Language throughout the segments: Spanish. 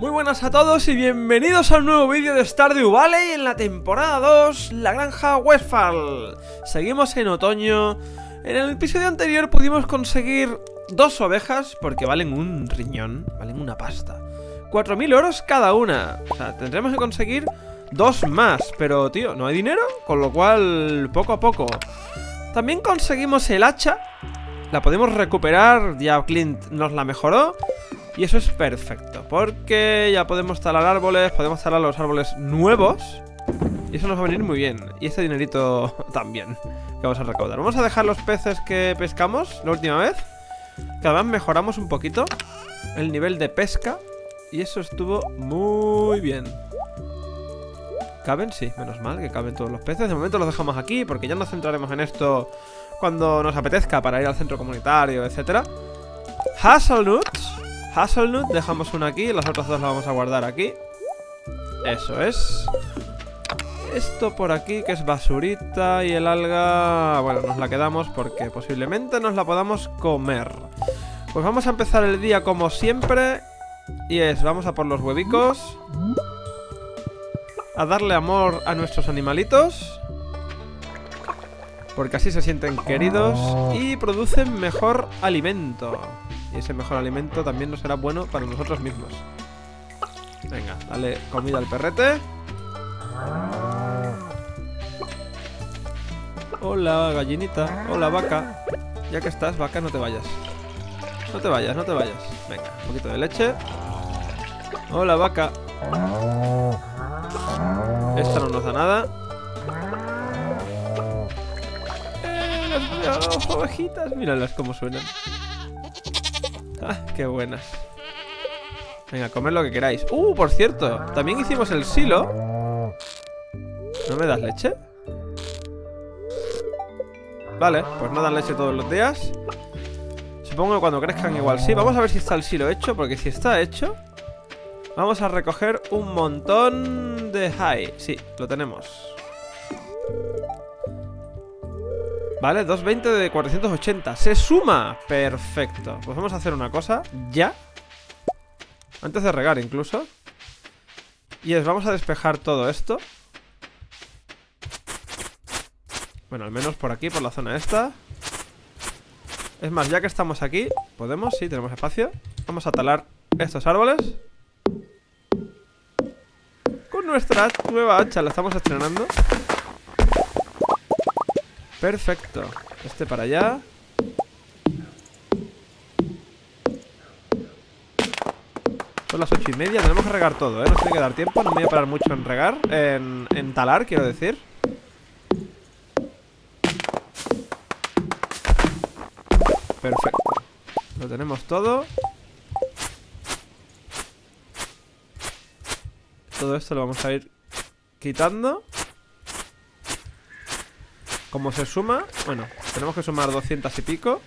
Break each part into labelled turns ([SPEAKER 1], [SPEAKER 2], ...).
[SPEAKER 1] Muy buenas a todos y bienvenidos a un nuevo vídeo de Stardew Valley en la temporada 2, la granja Westfall. Seguimos en otoño. En el episodio anterior pudimos conseguir dos ovejas porque valen un riñón, valen una pasta. 4.000 oros cada una. O sea, tendremos que conseguir dos más, pero tío, no hay dinero, con lo cual poco a poco. También conseguimos el hacha. La podemos recuperar, ya Clint nos la mejoró. Y eso es perfecto, porque ya podemos talar árboles, podemos talar los árboles nuevos. Y eso nos va a venir muy bien. Y este dinerito también, que vamos a recaudar. Vamos a dejar los peces que pescamos la última vez. Que además mejoramos un poquito el nivel de pesca. Y eso estuvo muy bien. ¿Caben? Sí, menos mal que caben todos los peces. De momento los dejamos aquí porque ya nos centraremos en esto cuando nos apetezca para ir al centro comunitario, etcétera. Hazelnuts Hazelnut, dejamos una aquí, las otras dos las vamos a guardar aquí. Eso es. Esto por aquí, que es basurita y el alga... Bueno, nos la quedamos porque posiblemente nos la podamos comer. Pues vamos a empezar el día como siempre. Y es, vamos a por los huevicos. A darle amor a nuestros animalitos. Porque así se sienten queridos y producen mejor alimento. Y ese mejor alimento también nos será bueno para nosotros mismos. Venga, dale comida al perrete. Hola, gallinita. Hola, vaca. Ya que estás, vaca, no te vayas. No te vayas, no te vayas. Venga, un poquito de leche. Hola, vaca. Esta no nos da nada. Eh, las ovejitas, míralas cómo suenan. Ah, qué buenas. Venga, comed lo que queráis. Uh, por cierto, también hicimos el silo. ¿No me das leche? Vale, pues no dan leche todos los días. Supongo que cuando crezcan igual sí. Vamos a ver si está el silo hecho, porque si está hecho... Vamos a recoger un montón de high. Sí, lo tenemos. Vale, 220 de 480 ¡Se suma! Perfecto. Pues vamos a hacer una cosa Ya. Antes de regar incluso. Y es, vamos a despejar todo esto. Bueno, al menos por aquí, por la zona esta. Es más, ya que estamos aquí ¿Podemos? Sí, tenemos espacio. Vamos a talar estos árboles. Con nuestra nueva hacha La estamos estrenando Perfecto. Este para allá. Son las ocho y media. Tenemos que regar todo, ¿eh? Nos tiene que dar tiempo. No me voy a parar mucho en regar. En, en talar, quiero decir. Perfecto. Lo tenemos todo. Todo esto lo vamos a ir quitando. Como se suma, bueno, tenemos que sumar 200 y pico.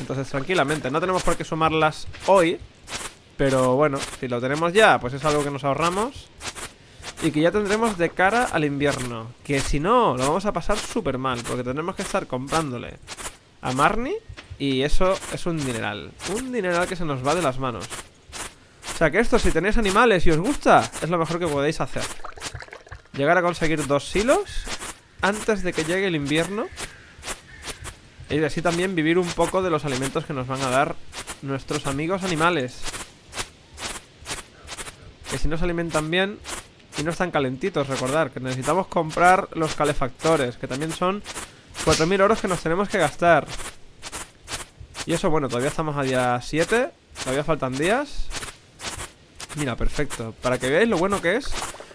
[SPEAKER 1] Entonces tranquilamente, no tenemos por qué sumarlas hoy Pero bueno, si lo tenemos ya, pues es algo que nos ahorramos. Y que ya tendremos de cara al invierno Que si no, lo vamos a pasar súper mal Porque tendremos que estar comprándole a Marnie Y eso es un dineral. Un dineral que se nos va de las manos o sea que esto, si tenéis animales y os gusta, es lo mejor que podéis hacer. Llegar a conseguir dos silos antes de que llegue el invierno. Y así también vivir un poco de los alimentos que nos van a dar nuestros amigos animales. Que si no se alimentan bien y no están calentitos, recordar que necesitamos comprar los calefactores, que también son 4.000 euros que nos tenemos que gastar. Y eso, bueno, todavía estamos a día 7, todavía faltan días. Mira, perfecto. Para que veáis lo bueno que es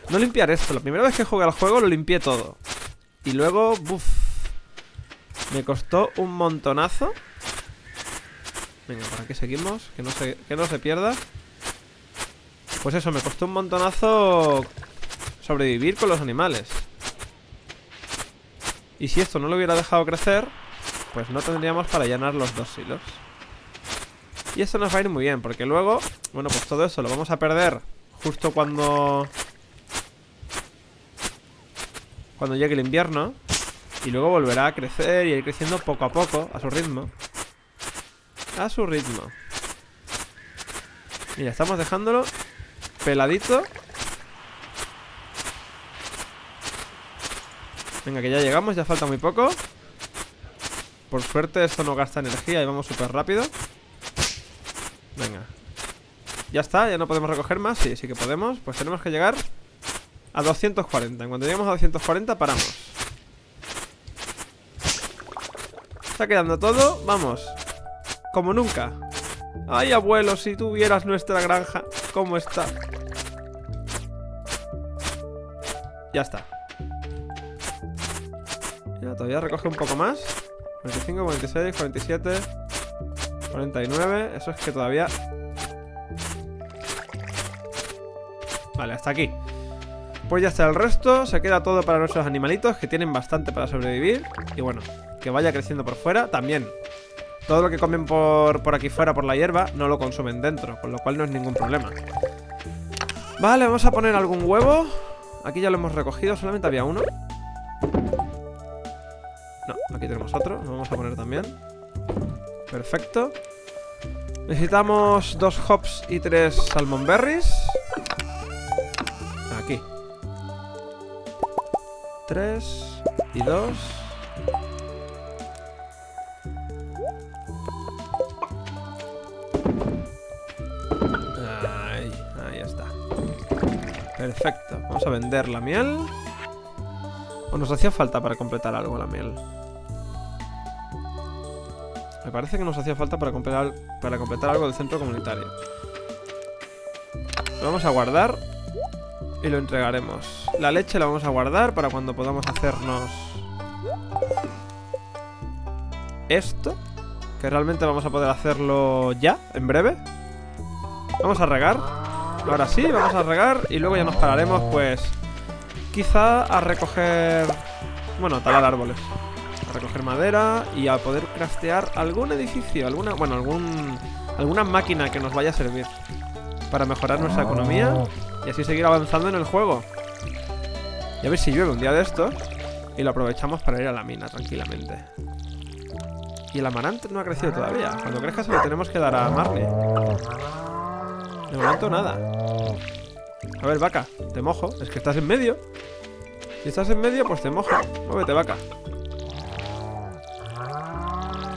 [SPEAKER 1] no limpiar esto. La primera vez que jugué al juego lo limpié todo. Y luego, buf. Me costó un montonazo. Venga, ¿para qué seguimos? Que no se, que no se pierda. Pues eso, me costó un montonazo sobrevivir con los animales. Y si esto no lo hubiera dejado crecer, pues no tendríamos para llenar los dos silos. Y esto nos va a ir muy bien, porque luego, bueno, pues todo eso lo vamos a perder justo cuando... Cuando llegue el invierno. Y luego volverá a crecer y a ir creciendo poco a poco, a su ritmo. A su ritmo. Mira, estamos dejándolo peladito. Venga, que ya llegamos, ya falta muy poco. Por suerte esto no gasta energía y vamos súper rápido. Ya está, ya no podemos recoger más. Sí, sí que podemos. Pues tenemos que llegar a 240. En cuanto lleguemos a 240 paramos. Está quedando todo. Vamos. Como nunca. Ay, abuelo, si tú vieras nuestra granja. ¿Cómo está? Ya está. Ya, todavía recoge un poco más. 45, 46, 47, 49. Eso es que todavía... Vale, hasta aquí. Pues ya está el resto. Se queda todo para nuestros animalitos que tienen bastante para sobrevivir. Y bueno, que vaya creciendo por fuera. También todo lo que comen por, por aquí fuera, por la hierba, no lo consumen dentro, con lo cual no es ningún problema. Vale, vamos a poner algún huevo. Aquí ya lo hemos recogido, solamente había uno. No, aquí tenemos otro, lo vamos a poner también. Perfecto. Necesitamos dos hops y tres salmon berries. 3 y 2. Ahí, ahí está. Perfecto. Vamos a vender la miel. O nos hacía falta para completar algo la miel. Me parece que nos hacía falta para completar, para completar algo del centro comunitario. Lo vamos a guardar y lo entregaremos. La leche la vamos a guardar para cuando podamos hacernos esto. Que realmente vamos a poder hacerlo ya, en breve. Vamos a regar. Ahora sí, vamos a regar y luego ya nos pararemos, pues... Quizá a recoger... Bueno, talar árboles. A recoger madera y a poder craftear algún edificio, alguna... Bueno, algún... Alguna máquina que nos vaya a servir. Para mejorar nuestra economía y así seguir avanzando en el juego. Y a ver si llueve un día de estos y lo aprovechamos para ir a la mina tranquilamente. Y el amarante no ha crecido todavía. Cuando crezca se lo tenemos que dar a Marley. De momento nada. A ver, vaca, te mojo. Es que estás en medio. Si estás en medio, pues te mojo. Muévete, vaca.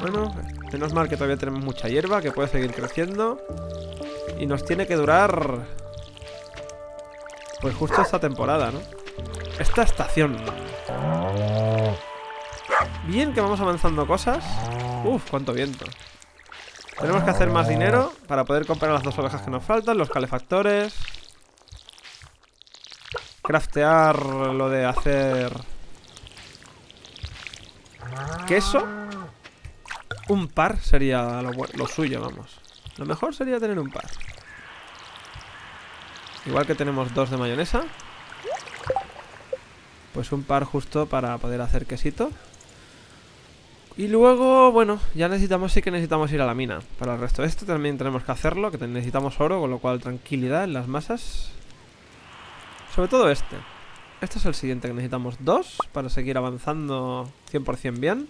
[SPEAKER 1] Bueno, menos mal que todavía tenemos mucha hierba que puede seguir creciendo. Y nos tiene que durar... Pues justo esta temporada, ¿no? Esta estación. Bien que vamos avanzando cosas. Uf, cuánto viento. Tenemos que hacer más dinero para poder comprar las dos ovejas que nos faltan, los calefactores. Craftear lo de hacer... Queso. Un par sería lo, lo suyo, vamos. Lo mejor sería tener un par. Igual que tenemos dos de mayonesa. Pues un par justo para poder hacer quesito. Y luego, bueno, ya necesitamos, sí que necesitamos ir a la mina Para el resto de esto también tenemos que hacerlo Que necesitamos oro, con lo cual tranquilidad en las masas Sobre todo este Este es el siguiente que necesitamos dos Para seguir avanzando 100% bien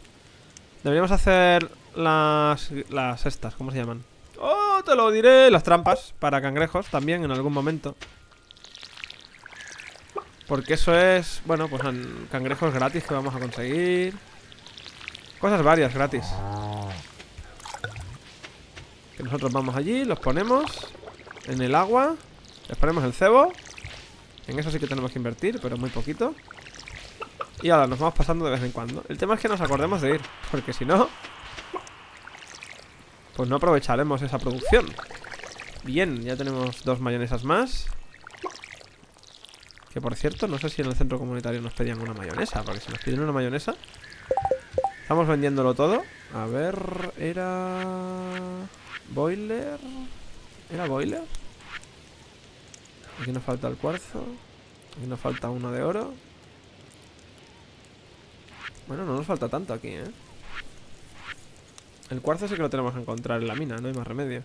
[SPEAKER 1] Deberíamos hacer las, las estas, ¿cómo se llaman? ¡Oh, te lo diré! Las trampas para cangrejos también en algún momento. Porque eso es, bueno, pues cangrejos gratis que vamos a conseguir. Cosas varias, gratis. Que nosotros vamos allí, los ponemos En el agua Les ponemos el cebo. En eso sí que tenemos que invertir, pero muy poquito. Y ahora nos vamos pasando de vez en cuando. El tema es que nos acordemos de ir Porque si no Pues no aprovecharemos esa producción Bien, ya tenemos dos mayonesas más Que por cierto, no sé si en el centro comunitario nos pedían una mayonesa Porque si nos piden una mayonesa Estamos vendiéndolo todo. A ver, era... Boiler... ¿Era boiler? Aquí nos falta el cuarzo. Aquí nos falta uno de oro. Bueno, no nos falta tanto aquí, ¿eh? El cuarzo sí que lo tenemos que encontrar en la mina, no hay más remedio.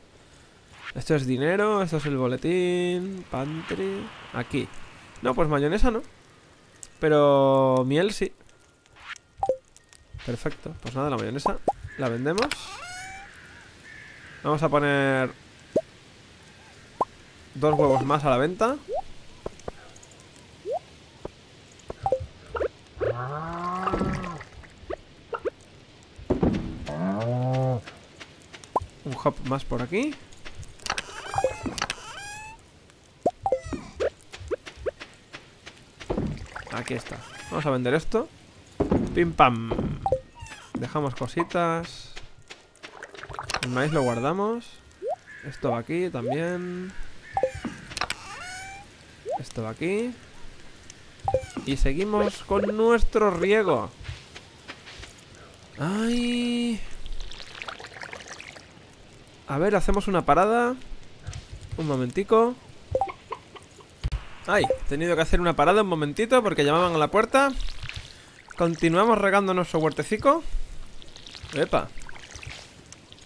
[SPEAKER 1] Esto es dinero, esto es el boletín, pantry... Aquí. No, pues mayonesa no. Pero miel sí. Perfecto, pues nada, la mayonesa la vendemos Vamos a poner dos huevos más a la venta. Un hop más por aquí. Aquí está. Vamos a vender esto. Pim pam. Dejamos cositas. El maíz lo guardamos. Esto va aquí también. Esto va aquí. Y seguimos con nuestro riego. Ay. A ver, hacemos una parada. Un momentico. Ay, he tenido que hacer una parada un momentito porque llamaban a la puerta. Continuamos regando nuestro huertecico. Epa.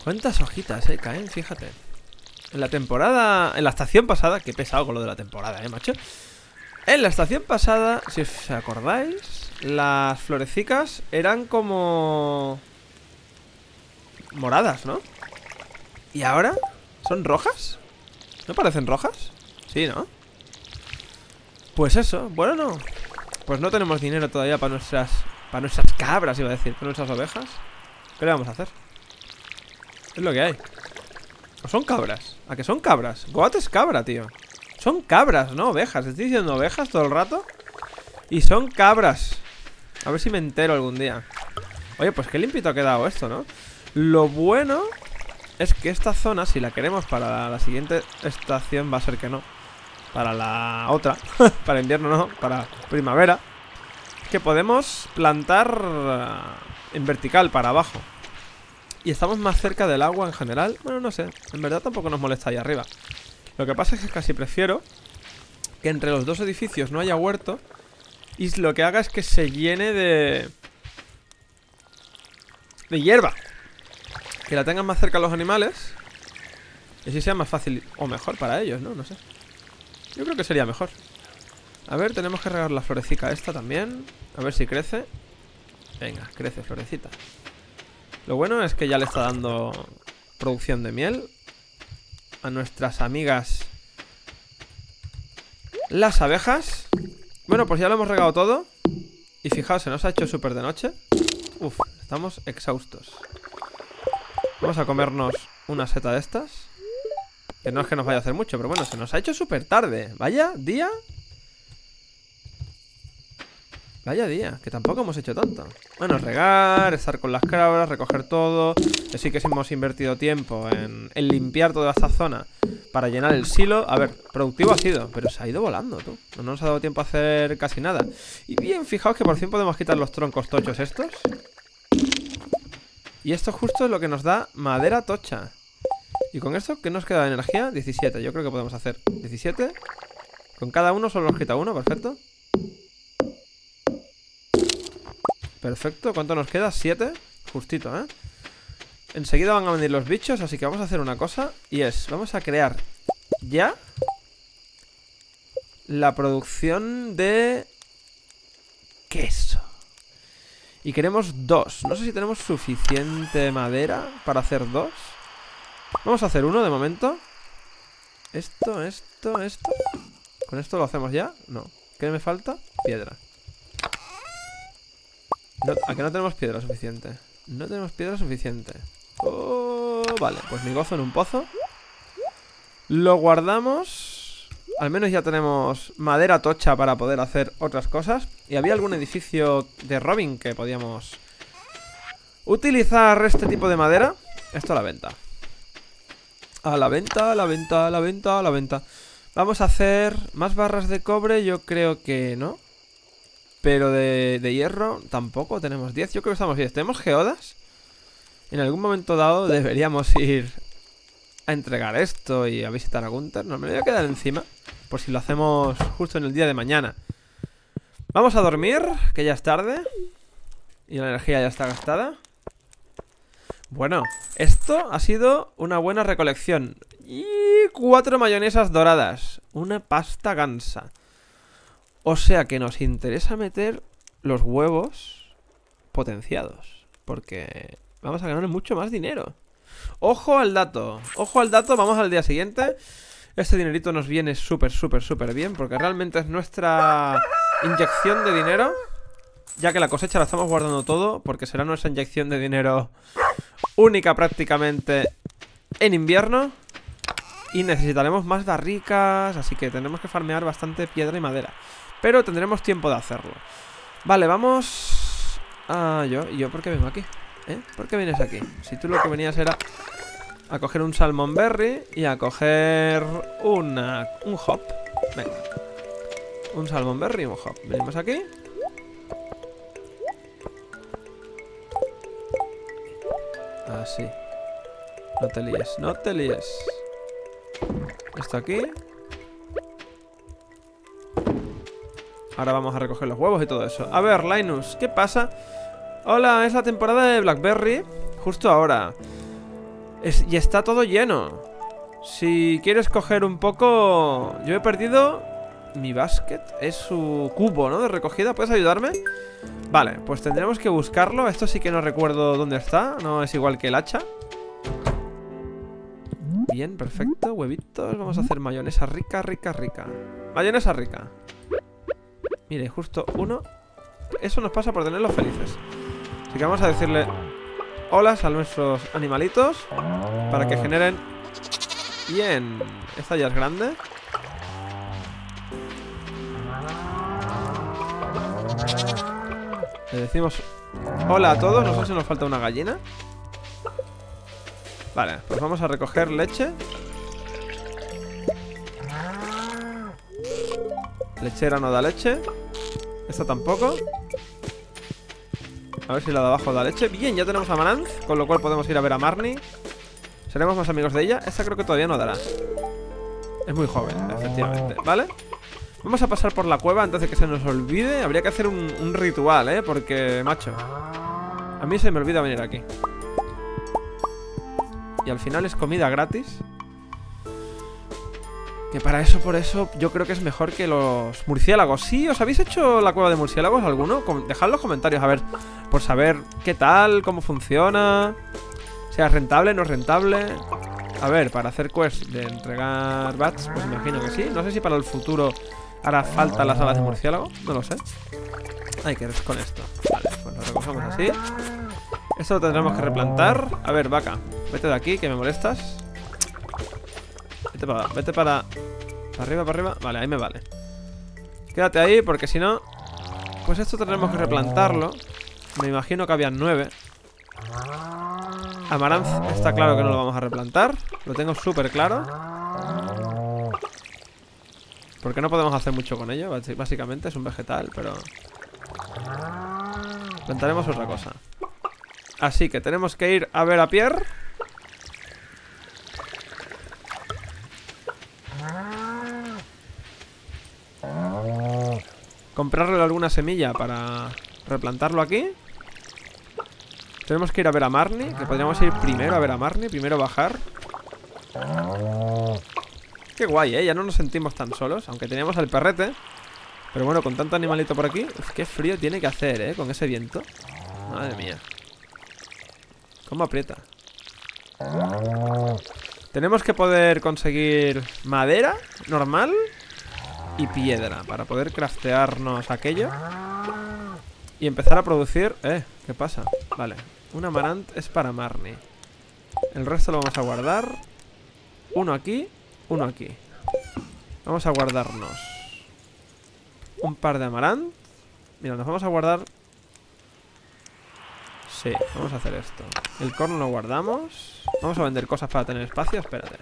[SPEAKER 1] ¿Cuántas hojitas, eh? Caen, fíjate. En la temporada... En la estación pasada... Qué pesado con lo de la temporada, eh, macho. En la estación pasada, si os acordáis, las florecicas eran como... Moradas, ¿no? ¿Y ahora? ¿Son rojas? ¿No parecen rojas? Sí, ¿no? Pues eso, bueno, no. Pues no tenemos dinero todavía para nuestras... Para nuestras cabras, iba a decir, para nuestras ovejas. ¿Qué le vamos a hacer? Es lo que hay. ¿O son cabras? ¿A que son cabras? Goat es cabra, tío. Son cabras, no ovejas. Estoy diciendo ovejas todo el rato. Y son cabras. A ver si me entero algún día. Oye, pues qué limpito ha quedado esto, ¿no? Lo bueno es que esta zona, si la queremos para la siguiente estación, va a ser que no. Para la otra. para invierno no, para primavera. Que podemos plantar eh, en vertical, para abajo. Y estamos más cerca del agua en general. Bueno, no sé. En verdad tampoco nos molesta ahí arriba. Lo que pasa es que casi prefiero que entre los dos edificios no haya huerto. Y lo que haga es que se llene de... De hierba. Que la tengan más cerca los animales. Y así sea más fácil o mejor para ellos, ¿no? No sé. Yo creo que sería mejor. A ver, tenemos que regar la florecita esta también. A ver si crece. Venga, crece florecita. Lo bueno es que ya le está dando producción de miel a nuestras amigas las abejas. Bueno, pues ya lo hemos regado todo. Y fijaos, se nos ha hecho súper de noche. Uf, estamos exhaustos. Vamos a comernos una seta de estas. Que no es que nos vaya a hacer mucho, pero bueno, se nos ha hecho súper tarde. Vaya día. Vaya día, que tampoco hemos hecho tanto. Bueno, regar, estar con las cabras, recoger todo. Así que hemos invertido tiempo en, limpiar toda esta zona Para llenar el silo. A ver, productivo ha sido, pero se ha ido volando, tú. No nos ha dado tiempo a hacer casi nada. Y bien, fijaos que por fin podemos quitar los troncos tochos estos Y esto justo es lo que nos da madera tocha Y con esto, ¿qué nos queda de energía? 17, yo creo que podemos hacer 17 Con cada uno solo nos quita uno, perfecto Perfecto, ¿cuánto nos queda? ¿Siete? Justito, ¿eh? Enseguida van a venir los bichos, así que vamos a hacer una cosa Y es, vamos a crear ya La producción de queso Y queremos dos. No sé si tenemos suficiente madera para hacer dos. Vamos a hacer uno de momento. Esto, esto, esto. ¿Con esto lo hacemos ya? No. ¿Qué me falta? Piedra. No, ¿A que no tenemos piedra suficiente? No tenemos piedra suficiente. Oh, Vale, pues mi gozo en un pozo. Lo guardamos. Al menos ya tenemos madera tocha para poder hacer otras cosas Y había algún edificio de Robin que podíamos utilizar este tipo de madera Esto a la venta A la venta, a la venta, a la venta, a la venta Vamos a hacer más barras de cobre, yo creo que no pero de, hierro tampoco tenemos 10. Yo creo que estamos bien. ¿Tenemos geodas? En algún momento dado deberíamos ir a entregar esto y a visitar a Gunther. No, me lo voy a quedar encima. Por si lo hacemos justo en el día de mañana. Vamos a dormir, que ya es tarde. Y la energía ya está gastada. Bueno, esto ha sido una buena recolección. Y cuatro mayonesas doradas. Una pasta gansa. O sea que nos interesa meter los huevos potenciados. Porque vamos a ganar mucho más dinero. Ojo al dato. Ojo al dato, vamos al día siguiente. Este dinerito nos viene súper, súper, súper bien porque realmente es nuestra inyección de dinero. Ya que la cosecha la estamos guardando todo porque será nuestra inyección de dinero única prácticamente en invierno. Y necesitaremos más barricas, así que tendremos que farmear bastante piedra y madera. Pero tendremos tiempo de hacerlo. Vale, vamos... Ah, yo, ¿y yo por qué vengo aquí? ¿Eh? ¿Por qué vienes aquí? Si tú lo que venías era a coger un salmon berry y a coger una, un hop. Venga. Un salmon berry y un hop. Venimos aquí. Así. No te líes, no te líes. Esto aquí. Ahora vamos a recoger los huevos y todo eso. A ver, Linus, ¿qué pasa? Hola, es la temporada de Blackberry. Justo ahora. Y está todo lleno. Si quieres coger un poco... Yo he perdido mi basket. Es su cubo, ¿no? De recogida. ¿Puedes ayudarme? Vale, pues tendremos que buscarlo. Esto sí que no recuerdo dónde está. No es igual que el hacha. Bien, perfecto. Huevitos. Vamos a hacer mayonesa rica, rica, rica. Mayonesa rica. Mire, justo uno. Eso nos pasa por tenerlos felices. Así que vamos a decirle hola a nuestros animalitos para que generen... Bien. Esta ya es grande. Le decimos hola a todos. No sé si nos falta una gallina. Vale, pues vamos a recoger leche. Lechera no da leche. Esta tampoco. A ver si la de abajo da leche. Bien, ya tenemos a Maranz, con lo cual podemos ir a ver a Marnie. Seremos más amigos de ella. Esta creo que todavía no dará. Es muy joven, efectivamente. ¿Vale? Vamos a pasar por la cueva antes de que se nos olvide. Habría que hacer un, un ritual, ¿eh? Porque, macho, a mí se me olvida venir aquí. Y al final es comida gratis. Que para eso, por eso, yo creo que es mejor que los murciélagos. ¿Sí? ¿Os habéis hecho la cueva de murciélagos alguno? Dejad los comentarios, a ver, por saber qué tal, cómo funciona. Sea rentable, no rentable. A ver, para hacer quest de entregar bats, pues imagino que sí. No sé si para el futuro hará falta las alas de murciélago. No lo sé. Hay que ver con esto. Vale, pues lo recogemos así. Esto lo tendremos que replantar. A ver, vaca, vete de aquí, que me molestas. Vete para. Para arriba, para arriba. Vale, ahí me vale. Quédate ahí, porque si no... Pues esto tendremos que replantarlo. Me imagino que habían nueve. Amaranth está claro que no lo vamos a replantar. Lo tengo súper claro. Porque no podemos hacer mucho con ello, básicamente. Es un vegetal, pero... Plantaremos otra cosa. Así que tenemos que ir a ver a Pierre. Comprarle alguna semilla para replantarlo aquí. Tenemos que ir a ver a Marnie, que podríamos ir primero a ver a Marnie, primero bajar. Qué guay, ¿eh? Ya no nos sentimos tan solos, aunque teníamos al perrete. Pero bueno, con tanto animalito por aquí, qué frío tiene que hacer, ¿eh? Con ese viento. Madre mía. ¿Cómo aprieta? Tenemos que poder conseguir madera normal y piedra para poder craftearnos aquello y empezar a producir... Eh, ¿qué pasa? Vale, un amarant es para Marnie. El resto lo vamos a guardar. Uno aquí, uno aquí. Vamos a guardarnos un par de amarant. Mira, nos vamos a guardar... Sí, vamos a hacer esto. El corno lo guardamos. Vamos a vender cosas para tener espacio. Espérate.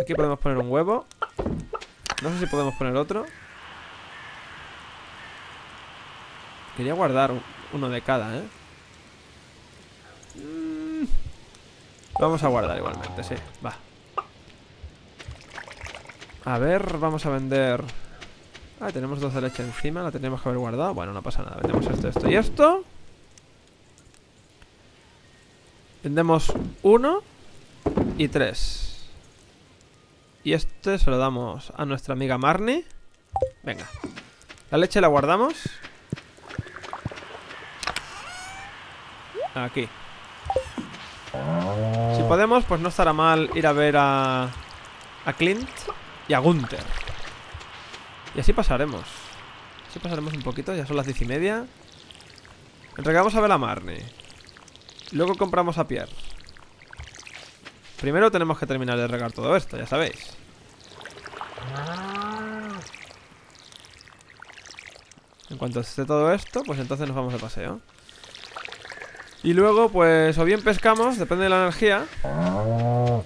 [SPEAKER 1] Aquí podemos poner un huevo. No sé si podemos poner otro. Quería guardar uno de cada, ¿eh? Mm. Vamos a guardar igualmente, sí, va A ver, vamos a vender Ah, tenemos dos de leche encima La tenemos que haber guardado Bueno, no pasa nada Vendemos esto, esto y esto Vendemos uno Y tres y este se lo damos a nuestra amiga Marnie. Venga. La leche la guardamos. Si podemos, pues no estará mal ir a ver a, a Clint y a Gunther. Y así pasaremos. Así pasaremos un poquito, ya son las diez y media. Entregamos a ver a Marnie. Luego compramos a Pierre. Primero tenemos que terminar de regar todo esto, ya sabéis. En cuanto esté todo esto, pues entonces nos vamos de paseo. Y luego, pues, o bien pescamos, depende de la energía.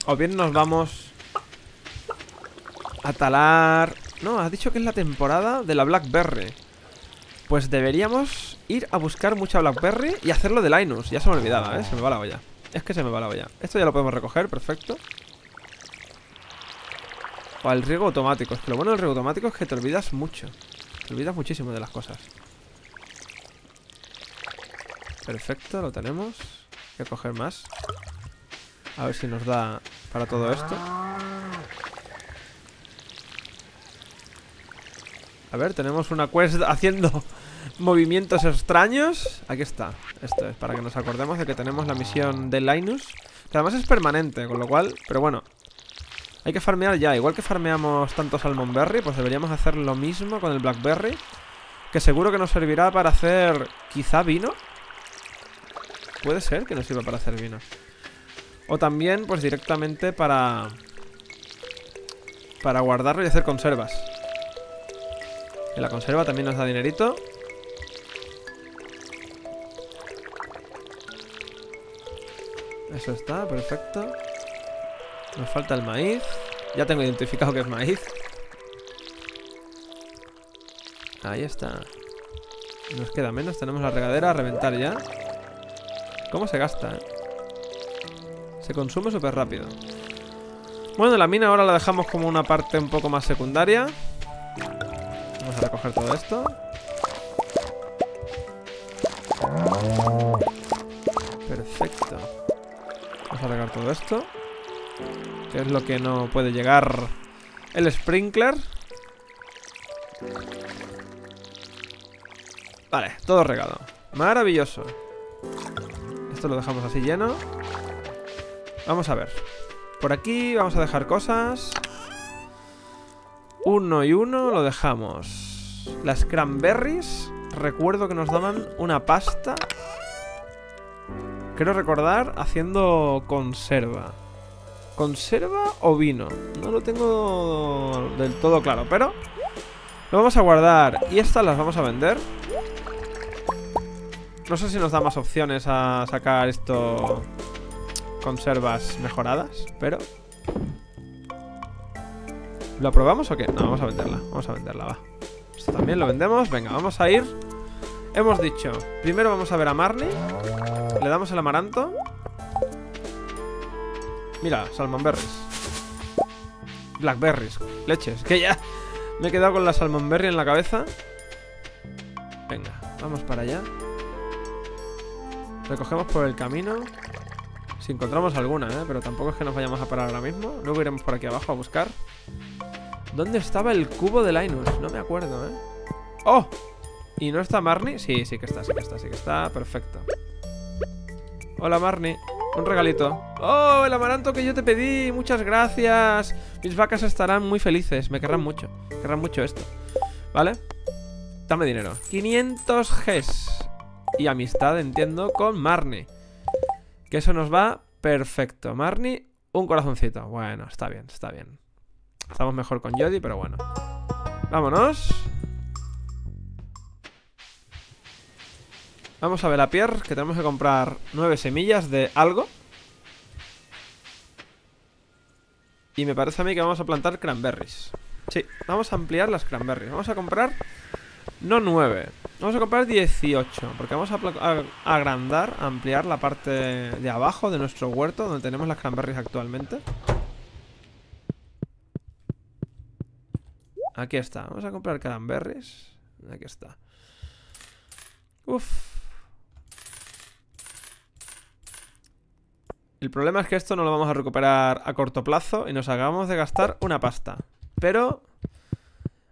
[SPEAKER 1] O bien nos vamos a talar... No, has dicho que es la temporada de la Blackberry. Pues deberíamos ir a buscar mucha Blackberry y hacerlo de Linus. Ya se me olvidaba, ¿eh? Se me va la olla. Es que se me va la olla. Esto ya lo podemos recoger, perfecto. O el riego automático. Es que lo bueno del riego automático es que te olvidas mucho. Te olvidas muchísimo de las cosas. Perfecto, lo tenemos. Voy a coger más. A ver si nos da para todo esto. A ver, tenemos una quest haciendo movimientos extraños. Aquí está. Esto es para que nos acordemos de que tenemos la misión de Linus. Que además es permanente, con lo cual... Pero bueno, hay que farmear ya. Igual que farmeamos tanto Salmonberry, pues deberíamos hacer lo mismo con el Blackberry. Que seguro que nos servirá para hacer quizá vino. Puede ser que nos sirva para hacer vino. O también, pues directamente para... Para guardarlo y hacer conservas. La conserva también nos da dinerito. Eso está, perfecto. Nos falta el maíz. Ya tengo identificado que es maíz. Ahí está. Nos queda menos. Tenemos la regadera a reventar ya. ¿Cómo se gasta, eh? Se consume súper rápido. Bueno, la mina ahora la dejamos como una parte un poco más secundaria. Vamos a recoger todo esto. Vamos a regar todo esto. Que es lo que no puede llegar el sprinkler. Vale, todo regado. Maravilloso. Esto lo dejamos así lleno. Vamos a ver. Por aquí vamos a dejar cosas. Uno y uno lo dejamos. Las cranberries. Recuerdo que nos daban una pasta. Quiero recordar haciendo conserva. ¿Conserva o vino? No lo tengo del todo claro, pero lo vamos a guardar. Y estas las vamos a vender. No sé si nos da más opciones a sacar esto conservas mejoradas, pero... ¿Lo probamos o qué? No, vamos a venderla, vamos a venderla, va. Esto también lo vendemos, venga, vamos a ir Hemos dicho, primero vamos a ver a Marnie Le damos el amaranto Mira, salmonberries Blackberries, leches Que ya me he quedado con la salmonberry en la cabeza Venga, vamos para allá Recogemos por el camino Si encontramos alguna, ¿eh? Pero tampoco es que nos vayamos a parar ahora mismo Luego iremos por aquí abajo a buscar ¿Dónde estaba el cubo de Linus? No me acuerdo, ¿eh? ¡Oh! ¿Y no está Marnie? Sí, sí que está, sí que está, sí que está Perfecto Hola Marnie un regalito ¡Oh, el amaranto que yo te pedí! ¡Muchas gracias! Mis vacas estarán muy felices Me querrán mucho Querrán mucho esto ¿Vale? Dame dinero 500 Gs y amistad, entiendo, con Marnie. Que eso nos va perfecto. Marnie, un corazoncito. Bueno, está bien, está bien. Estamos mejor con Jody, pero bueno. Vámonos. Vamos a ver a Pierre, que tenemos que comprar nueve semillas de algo. Y me parece a mí que vamos a plantar cranberries. Sí, vamos a ampliar las cranberries. Vamos a comprar no 9. Vamos a comprar 18. Porque vamos a, agrandar, ampliar la parte de abajo de nuestro huerto. Donde tenemos las cranberries actualmente. Aquí está. Vamos a comprar cranberries. Aquí está. Uf. El problema es que esto no lo vamos a recuperar a corto plazo y nos hagamos de gastar una pasta. Pero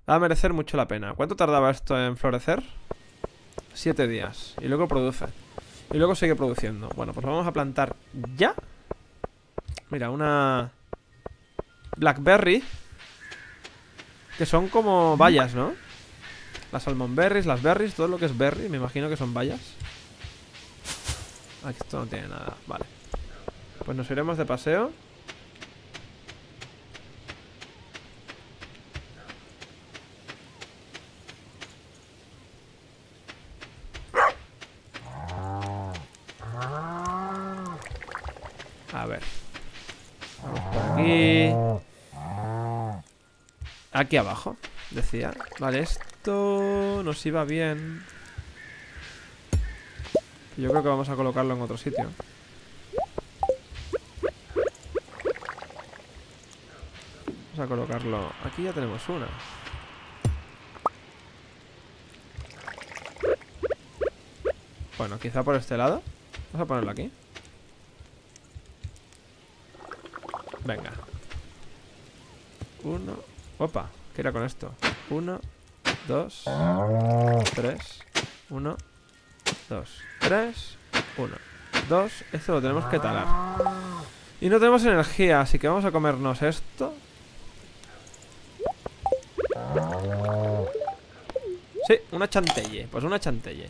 [SPEAKER 1] Va a merecer mucho la pena. ¿Cuánto tardaba esto en florecer? Siete días. Y luego produce. Y luego sigue produciendo. Bueno, pues vamos a plantar ya. Mira, una... Blackberry. Que son como bayas, ¿no? Las almondberries, las berries, todo lo que es berry, me imagino que son bayas. Aquí esto no tiene nada, vale. Pues nos iremos de paseo. A ver. Vamos por aquí. Aquí abajo, decía. Vale, esto nos iba bien. Yo creo que vamos a colocarlo en otro sitio. Vamos a colocarlo... Aquí ya tenemos una. Bueno, quizá por este lado. Vamos a ponerlo aquí. Venga. Uno. Opa, ¿qué era con esto? Uno, dos, tres, uno, dos, tres, uno, dos. Esto lo tenemos que talar. Y no tenemos energía, así que vamos a comernos esto. Una chantelle. Pues una chantelle.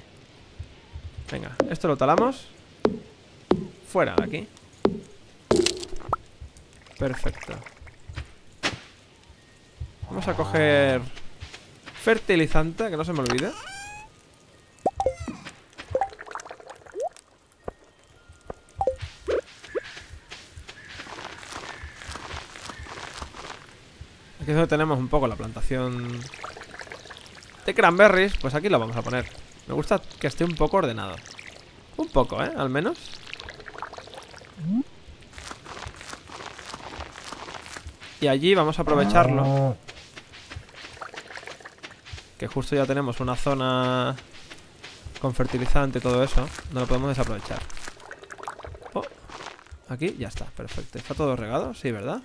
[SPEAKER 1] Venga, esto lo talamos. Fuera de aquí. Perfecto. Vamos a coger fertilizante, que no se me olvide. Aquí es donde tenemos un poco la plantación de cranberries. Pues aquí lo vamos a poner. Me gusta que esté un poco ordenado. Un poco, ¿eh? Al menos. Y allí vamos a aprovecharlo. Que justo ya tenemos una zona con fertilizante y todo eso. No lo podemos desaprovechar. Oh, aquí ya está, perfecto. ¿Está todo regado? Sí, ¿verdad?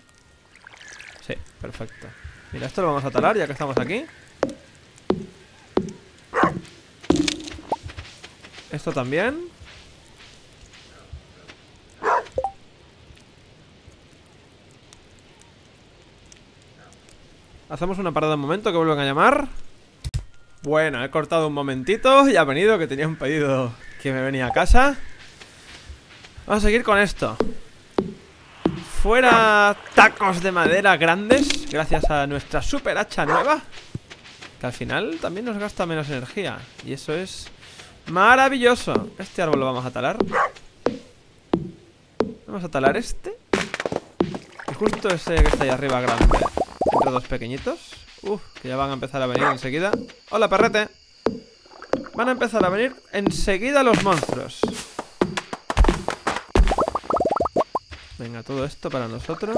[SPEAKER 1] Sí, perfecto. Mira, esto lo vamos a talar ya que estamos aquí. Esto también. Hacemos una parada un momento que vuelven a llamar. Bueno, he cortado un momentito y ha venido que tenía un pedido que me venía a casa. Vamos a seguir con esto. Fuera tacos de madera grandes, gracias a nuestra super hacha nueva. Que al final también nos gasta menos energía. Y eso es maravilloso. Este árbol lo vamos a talar. Vamos a talar este. Y justo ese que está ahí arriba grande. Entre dos pequeñitos. Uf, que ya van a empezar a venir enseguida. ¡Hola, perrete! Van a empezar a venir enseguida los monstruos. Venga, todo esto para nosotros.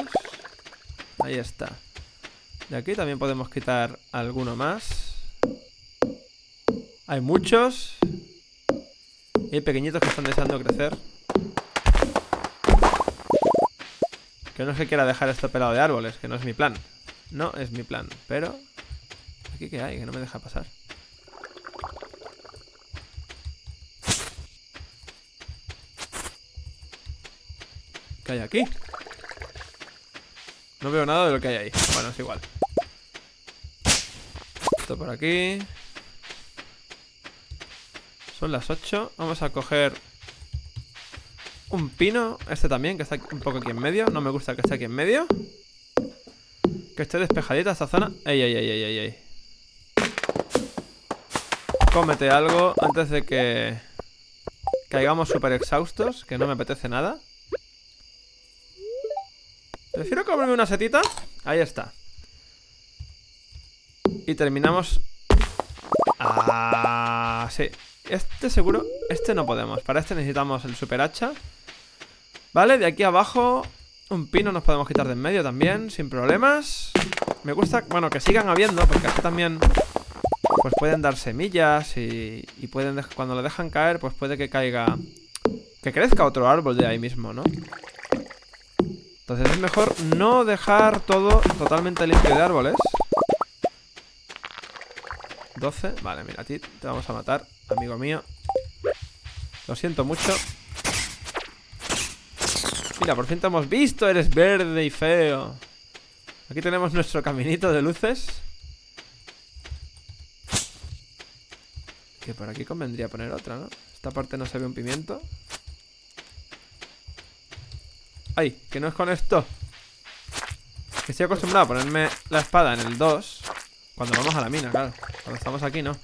[SPEAKER 1] Ahí está. De aquí también podemos quitar alguno más. Hay muchos. Y hay pequeñitos que están deseando crecer. Que no es que quiera dejar esto pelado de árboles, que no es mi plan. No es mi plan, pero... ¿Aquí qué hay? Que no me deja pasar. ¿Qué hay aquí? No veo nada de lo que hay ahí. Bueno, es igual. Esto por aquí. Son las 8. Vamos a coger un pino. Este también, que está un poco aquí en medio. No me gusta que esté aquí en medio. Que esté despejadita esta zona. Ey, ey, ey, ey, ey, ey. Cómete algo antes de que caigamos súper exhaustos, que no me apetece nada. Prefiero comerme una setita. Ahí está. Y terminamos... Ah, sí. Este seguro... Este no podemos. Para este necesitamos el super hacha. Vale, de aquí abajo... Un pino nos podemos quitar de en medio también, sin problemas. Me gusta, bueno, que sigan habiendo, porque así también pues pueden dar semillas y, y pueden cuando lo dejan caer, pues puede que caiga... Que crezca otro árbol de ahí mismo, ¿no? Entonces es mejor no dejar todo totalmente limpio de árboles. 12. Vale, mira, a ti te vamos a matar, amigo mío. Lo siento mucho. Mira, por fin te hemos visto, eres verde y feo. Aquí tenemos nuestro caminito de luces. Que por aquí convendría poner otra, ¿no? Esta parte no se ve un pimiento. ¡Ay! Que no es con esto. Que estoy acostumbrado a ponerme la espada en el 2 Cuando vamos a la mina, claro Cuando estamos aquí, no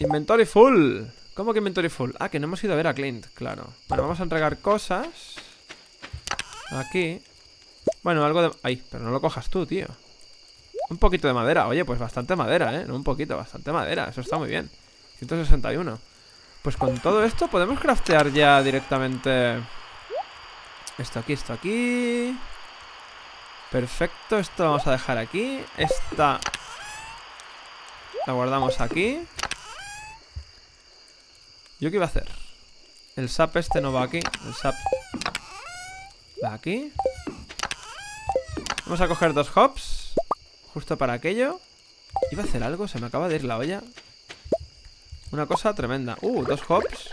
[SPEAKER 1] Inventory full. ¿Cómo que inventory full? Ah, que no hemos ido a ver a Clint, claro. Bueno, vamos a entregar cosas. Aquí. Bueno, algo de... Ay, pero no lo cojas tú, tío. Un poquito de madera. Oye, pues bastante madera, ¿eh? No un poquito, bastante madera. Eso está muy bien. 161 Pues con todo esto podemos craftear ya directamente esto aquí, esto aquí. Perfecto, esto lo vamos a dejar aquí. Esta La guardamos aquí ¿Yo qué iba a hacer? El sap este no va aquí. El sap Va aquí. Vamos a coger dos hops Justo para aquello. ¿Iba a hacer algo? Se me acaba de ir la olla. Una cosa tremenda. Uh, dos hops.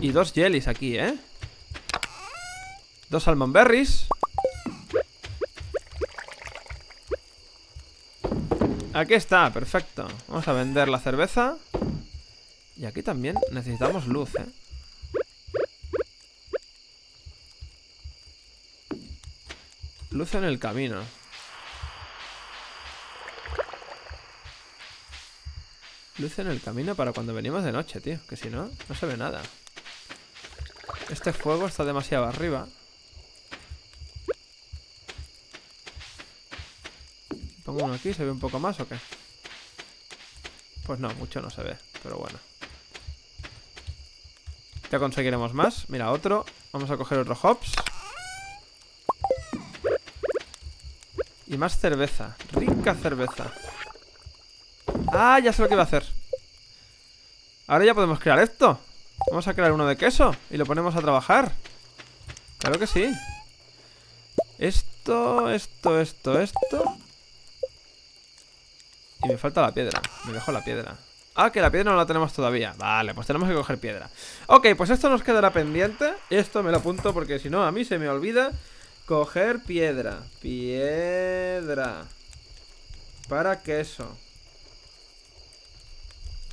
[SPEAKER 1] Y dos jellies aquí, ¿eh? Dos almond berries Aquí está, perfecto. Vamos a vender la cerveza Y aquí también necesitamos luz, ¿eh? Luz en el camino Luz en el camino para cuando venimos de noche, tío Que si no, no se ve nada este fuego está demasiado arriba. Pongo uno aquí, ¿se ve un poco más o qué? Pues no, mucho no se ve, pero bueno. Ya conseguiremos más. Mira, otro. Vamos a coger otro hops. Y más cerveza. Rica cerveza. Ah, ya sé lo que iba a hacer. Ahora ya podemos crear esto. Vamos a crear uno de queso y lo ponemos a trabajar. Claro que sí. Esto, esto, esto, esto. Y me falta la piedra. Me dejo la piedra. Ah, que la piedra no la tenemos todavía. Vale, pues tenemos que coger piedra. Ok, pues esto nos quedará pendiente. Esto me lo apunto porque si no, a mí se me olvida coger piedra. Piedra. Para queso.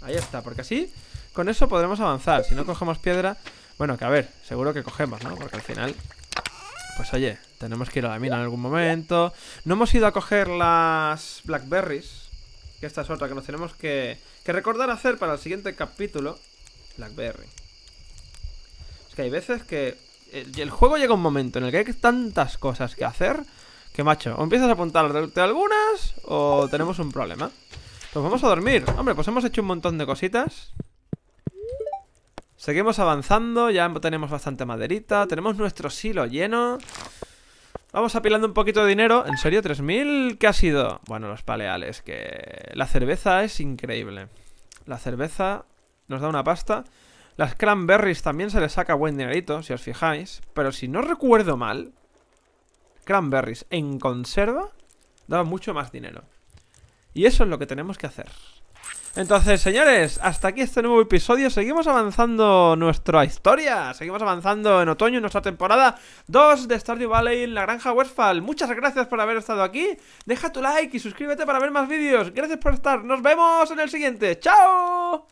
[SPEAKER 1] Ahí está, porque así con eso podremos avanzar. Si no cogemos piedra... Bueno, que a ver, seguro que cogemos, ¿no? Porque al final... Pues oye, tenemos que ir a la mina en algún momento. No hemos ido a coger las blackberries. Esta es otra que nos tenemos que, que recordar hacer para el siguiente capítulo. Blackberry. Es que hay veces que... El, juego llega un momento en el que hay tantas cosas que hacer... Que macho, o empiezas a apuntarte algunas o tenemos un problema. Pues vamos a dormir. Hombre, pues hemos hecho un montón de cositas. Seguimos avanzando, ya tenemos bastante maderita, tenemos nuestro silo lleno. Vamos apilando un poquito de dinero. ¿En serio? ¿3.000? ¿Qué ha sido? Bueno, los paleales, que la cerveza es increíble. La cerveza nos da una pasta. Las cranberries también se les saca buen dinerito, si os fijáis. Pero si no recuerdo mal, cranberries en conserva daba mucho más dinero. Y eso es lo que tenemos que hacer. Entonces, señores, hasta aquí este nuevo episodio. Seguimos avanzando nuestra historia. Seguimos avanzando en otoño, en nuestra temporada 2 de Stardew Valley en la granja Westfall. Muchas gracias por haber estado aquí. Deja tu like y suscríbete para ver más vídeos. Gracias por estar. Nos vemos en el siguiente. ¡Chao!